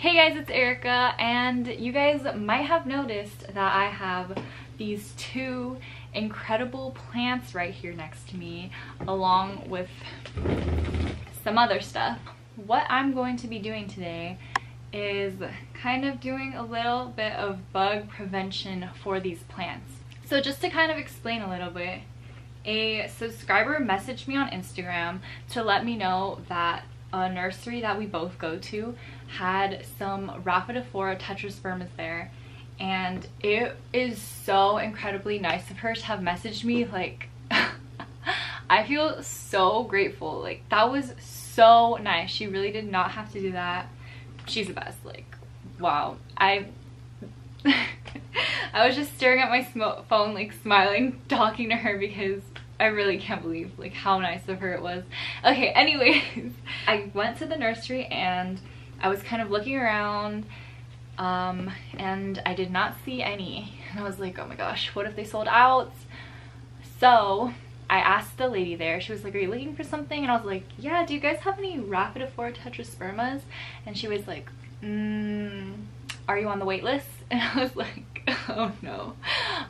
Hey guys, it's Erika and you guys might have noticed that I have these two incredible plants right here next to me along with some other stuff. What I'm going to be doing today is kind of doing a little bit of bug prevention for these plants. So just to kind of explain a little bit, a subscriber messaged me on Instagram to let me know that a nursery that we both go to had some Rhaphidophora tetraspermas there and it is so incredibly nice of her to have messaged me like I feel so grateful like that was so nice. She really did not have to do that. She's the best like wow. I I was just staring at my phone like smiling talking to her because I really can't believe like how nice of her it was. Okay, anyways, I went to the nursery and I was kind of looking around um, and I did not see any. And I was like, oh my gosh, what if they sold out? So I asked the lady there, she was like, are you looking for something? And I was like, yeah, do you guys have any Rhaphidophora tetraspermas? And she was like, mm, are you on the wait list? And I was like, oh no.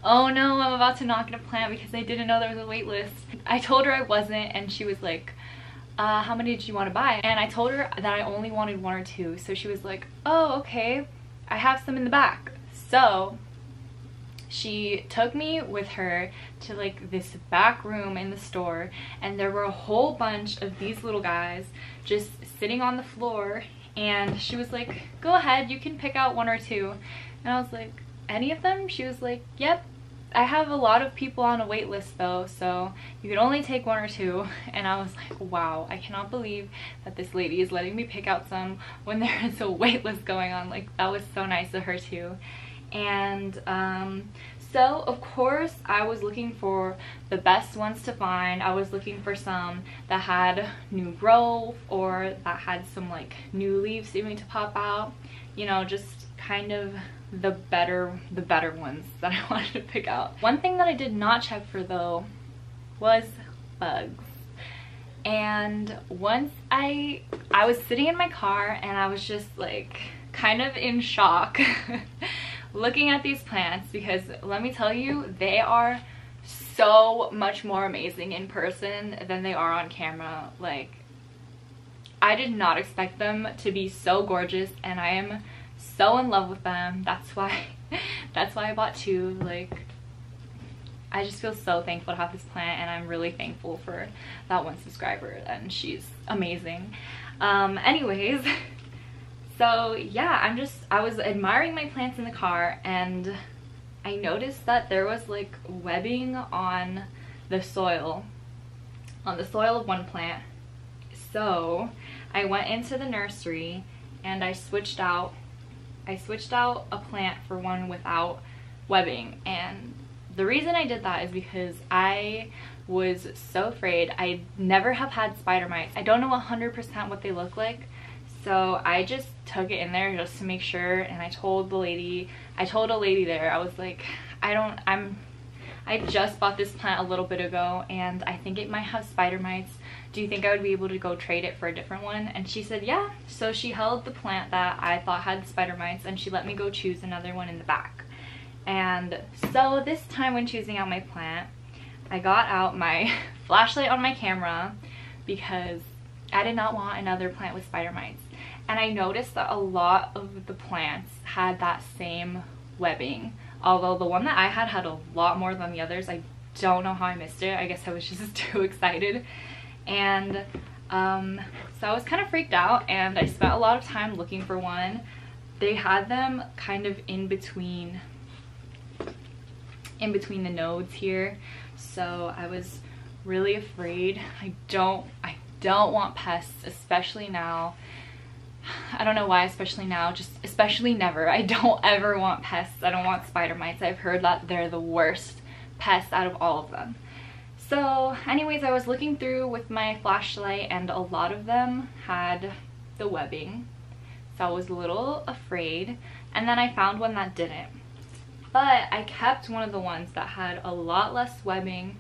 Oh no, I'm about to not get a plant because I didn't know there was a wait list. I told her I wasn't and she was like, uh, how many did you want to buy? And I told her that I only wanted one or two. So she was like, oh, okay. I have some in the back. So she took me with her to like this back room in the store and there were a whole bunch of these little guys just sitting on the floor and she was like go ahead you can pick out one or two and I was like any of them she was like yep I have a lot of people on a wait list though so you could only take one or two and I was like wow I cannot believe that this lady is letting me pick out some when there is a wait list going on like that was so nice of her too and um, so of course I was looking for the best ones to find. I was looking for some that had new growth or that had some like new leaves seeming to pop out. You know, just kind of the better the better ones that I wanted to pick out. One thing that I did not check for though was bugs. And once I I was sitting in my car and I was just like kind of in shock looking at these plants because let me tell you, they are so much more amazing in person than they are on camera. Like, I did not expect them to be so gorgeous and I am so in love with them. That's why, that's why I bought two. Like, I just feel so thankful to have this plant and I'm really thankful for that one subscriber and she's amazing. Um, anyways, So yeah, I'm just, I was admiring my plants in the car and I noticed that there was like webbing on the soil, on the soil of one plant. So I went into the nursery and I switched out, I switched out a plant for one without webbing and the reason I did that is because I was so afraid. I never have had spider mites. I don't know 100% what they look like, so I just took it in there just to make sure and I told the lady, I told a lady there, I was like, I don't, I'm, I just bought this plant a little bit ago and I think it might have spider mites. Do you think I would be able to go trade it for a different one? And she said, yeah. So she held the plant that I thought had spider mites and she let me go choose another one in the back. And so this time when choosing out my plant, I got out my flashlight on my camera because I did not want another plant with spider mites and I noticed that a lot of the plants had that same webbing although the one that I had had a lot more than the others. I don't know how I missed it. I guess I was just too excited. And um, so I was kind of freaked out and I spent a lot of time looking for one. They had them kind of in between in between the nodes here. So I was really afraid. I don't I don't want pests especially now I don't know why, especially now, just especially never. I don't ever want pests. I don't want spider mites. I've heard that they're the worst pests out of all of them. So anyways, I was looking through with my flashlight and a lot of them had the webbing. So I was a little afraid. And then I found one that didn't. But I kept one of the ones that had a lot less webbing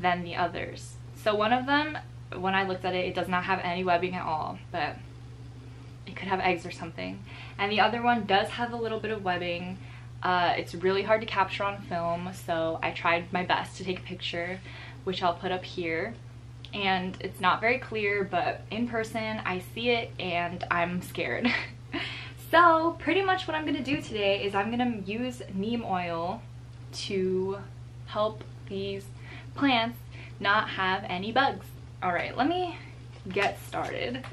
than the others. So one of them, when I looked at it, it does not have any webbing at all. But have eggs or something. And the other one does have a little bit of webbing. Uh, it's really hard to capture on film, so I tried my best to take a picture, which I'll put up here. And it's not very clear, but in person I see it and I'm scared. so pretty much what I'm gonna do today is I'm gonna use neem oil to help these plants not have any bugs. All right, let me get started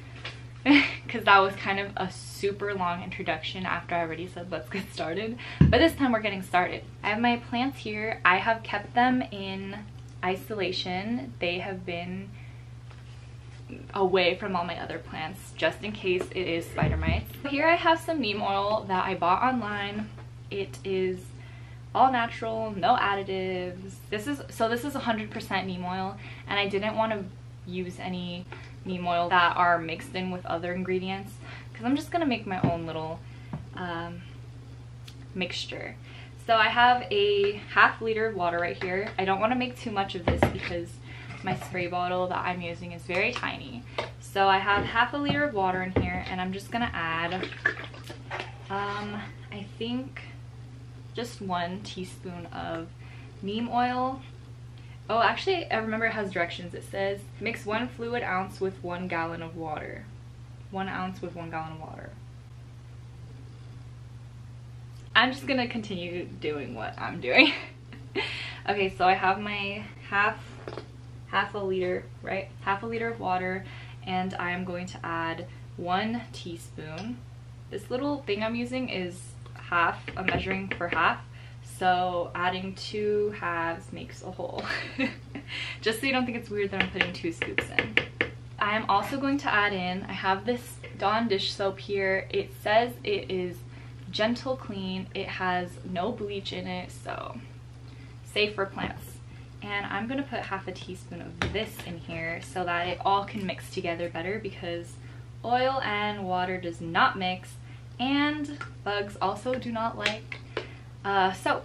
because that was kind of a super long introduction after I already said let's get started. But this time we're getting started. I have my plants here. I have kept them in isolation. They have been away from all my other plants just in case it is spider mites. Here I have some neem oil that I bought online. It is all natural, no additives. This is so this is 100% neem oil and I didn't want to use any neem oil that are mixed in with other ingredients because I'm just gonna make my own little um, mixture. So I have a half liter of water right here. I don't want to make too much of this because my spray bottle that I'm using is very tiny. So I have half a liter of water in here and I'm just gonna add, um, I think just one teaspoon of neem oil Oh, actually, I remember it has directions. It says, mix one fluid ounce with one gallon of water. One ounce with one gallon of water. I'm just gonna continue doing what I'm doing. okay, so I have my half, half a liter, right? Half a liter of water, and I am going to add one teaspoon. This little thing I'm using is half, I'm measuring for half. So adding two halves makes a whole. Just so you don't think it's weird that I'm putting two scoops in. I am also going to add in, I have this Dawn dish soap here. It says it is gentle clean. It has no bleach in it, so safe for plants. And I'm going to put half a teaspoon of this in here so that it all can mix together better because oil and water does not mix and bugs also do not like uh, so,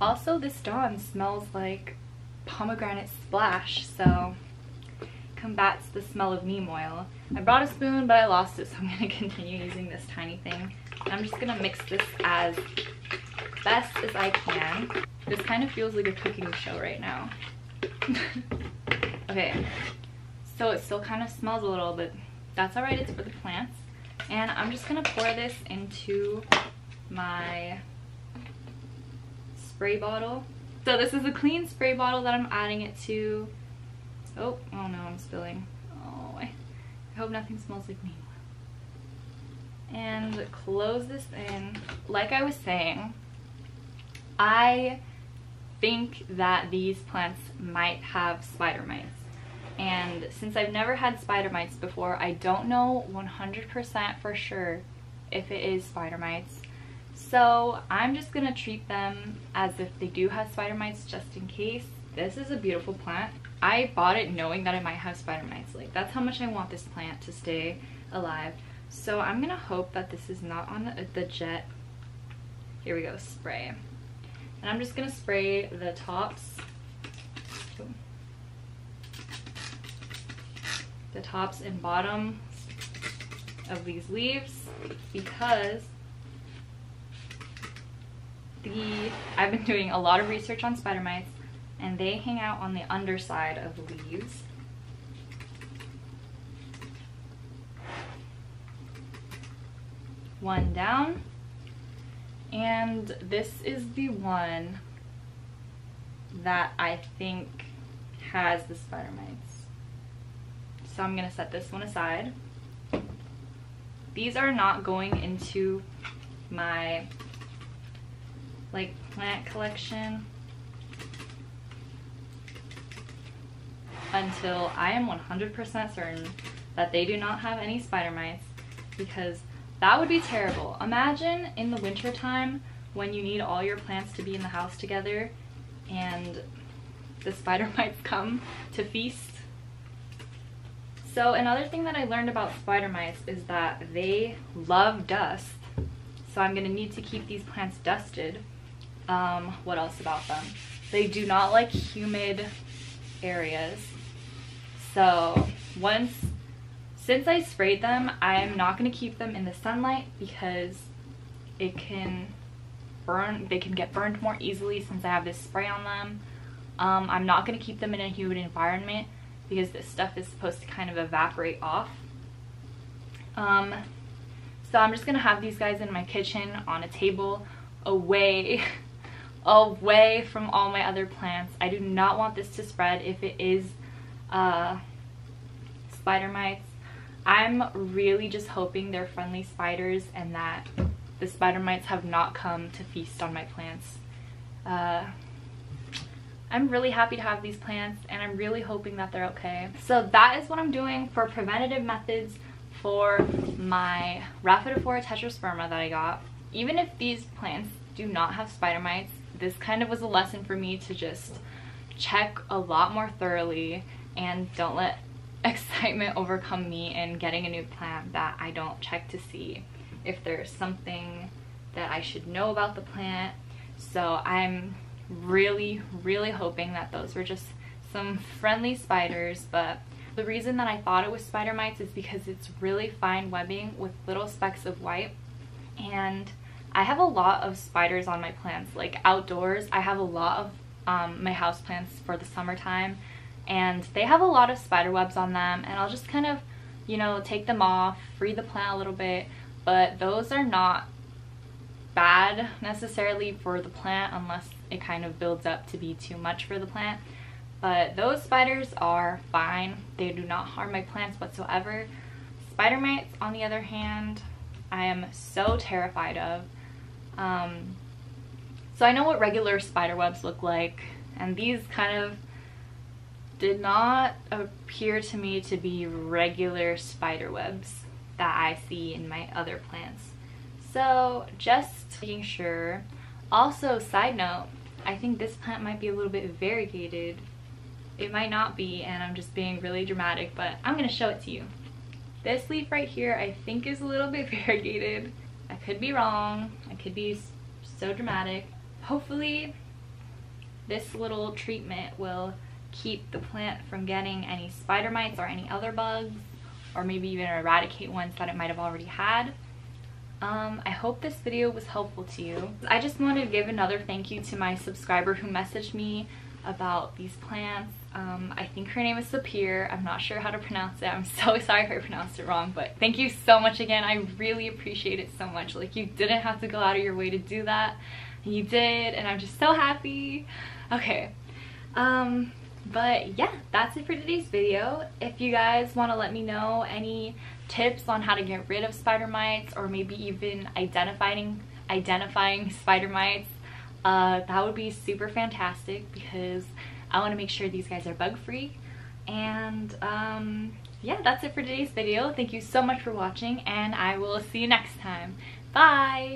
also this Dawn smells like pomegranate splash, so combats the smell of neem oil. I brought a spoon, but I lost it, so I'm to continue using this tiny thing. I'm just going to mix this as best as I can. This kind of feels like a cooking show right now. okay, so it still kind of smells a little, but that's alright, it's for the plants. And I'm just going to pour this into my spray bottle. So this is a clean spray bottle that I'm adding it to. Oh, oh no, I'm spilling. Oh, I, hope nothing smells like me. And close this in. Like I was saying, I think that these plants might have spider mites. And since I've never had spider mites before, I don't know 100% for sure if it is spider mites. So I'm just to treat them as if they do have spider mites just in case. This is a beautiful plant. I bought it knowing that I might have spider mites. Like that's how much I want this plant to stay alive. So I'm to hope that this is not on the, the jet. Here we go, spray. And I'm just to spray the tops. The tops and bottom of these leaves because the I've been doing a lot of research on spider mites and they hang out on the underside of leaves. One down. And this is the one that I think has the spider mites. So I'm to set this one aside. These are not going into my like plant collection until I am 100% certain that they do not have any spider mites because that would be terrible. Imagine in the winter time when you need all your plants to be in the house together and the spider mites come to feast. So another thing that I learned about spider mites is that they love dust. So I'm to need to keep these plants dusted um, what else about them? They do not like humid areas. So once since I sprayed them, I'm not going to keep them in the sunlight because it can burn, they can get burned more easily since I have this spray on them. Um, I'm not going to keep them in a humid environment because this stuff is supposed to kind of evaporate off. Um, so I'm just going to have these guys in my kitchen on a table away, away from all my other plants. I do not want this to spread if it is uh, spider mites. I'm really just hoping they're friendly spiders and that the spider mites have not come to feast on my plants. Uh, I'm really happy to have these plants and I'm really hoping that they're okay. So that is what I'm doing for preventative methods for my Rhaphidophora tetrasperma that I got. Even if these plants do not have spider mites, this kind of was a lesson for me to just check a lot more thoroughly and don't let excitement overcome me in getting a new plant that I don't check to see if there's something that I should know about the plant. So I'm really, really hoping that those were just some friendly spiders, but the reason that I thought it was spider mites is because it's really fine webbing with little specks of white. And I have a lot of spiders on my plants, like outdoors. I have a lot of um, my house plants for the summertime and they have a lot of spider webs on them and I'll just kind of, you know, take them off, free the plant a little bit, but those are not bad necessarily for the plant unless it kind of builds up to be too much for the plant. But those spiders are fine. They do not harm my plants whatsoever. Spider mites, on the other hand, I am so terrified of. Um, so I know what regular spider webs look like, and these kind of did not appear to me to be regular spider webs that I see in my other plants. So just making sure. Also, side note, I think this plant might be a little bit variegated. It might not be, and I'm just being really dramatic, but I'm to show it to you. This leaf right here I think is a little bit variegated. I could be wrong. I could be so dramatic. Hopefully this little treatment will keep the plant from getting any spider mites or any other bugs or maybe even eradicate ones that it might have already had. Um, I hope this video was helpful to you. I just wanted to give another thank you to my subscriber who messaged me about these plants. Um, I think her name is Sapir. I'm not sure how to pronounce it. I'm so sorry if I pronounced it wrong, but thank you so much again. I really appreciate it so much. Like you didn't have to go out of your way to do that. You did, and I'm just so happy. Okay. Um, but yeah, that's it for today's video. If you guys want to let me know any tips on how to get rid of spider mites or maybe even identifying identifying spider mites, uh, that would be super fantastic because I want to make sure these guys are bug free. And um, yeah, that's it for today's video. Thank you so much for watching and I will see you next time. Bye!